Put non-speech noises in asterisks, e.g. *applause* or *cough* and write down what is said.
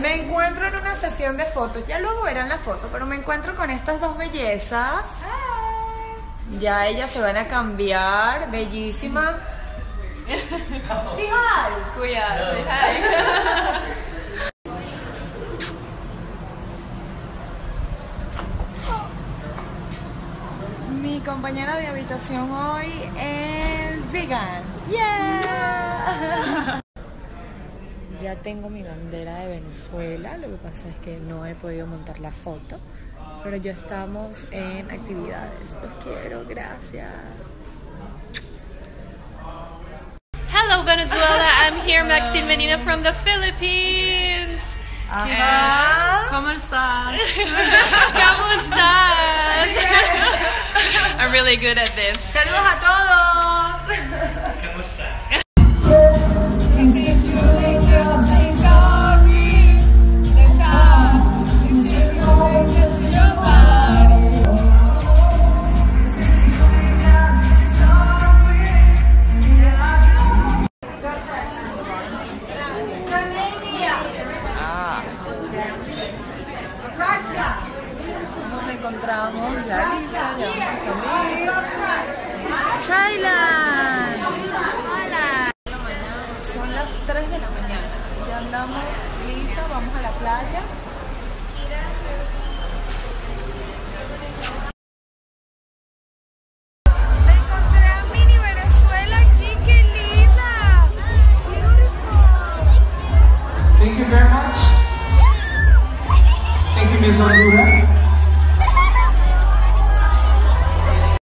Me encuentro en una sesión de fotos, ya luego verán la foto, pero me encuentro con estas dos bellezas. Ya ellas se van a cambiar, bellísima. *laughs* Sí, hi. Cuidado, hi. *laughs* Mi compañera de habitación hoy es vegan. Yeah. *laughs* Ya tengo mi bandera de Venezuela, lo que pasa es que no he podido montar la foto, pero ya estamos en actividades. Los quiero, gracias. Hello, Venezuela. I'm here, Maxine Medina from the Philippines. Ajá. ¿Cómo estás? *laughs* ¿Cómo estás? I'm really good at this. Saludos a todos. Encontramos ya lista, ya vamos a salir. Chayla. Hola. Son las 3 de la mañana. Ya andamos listas, vamos a la playa.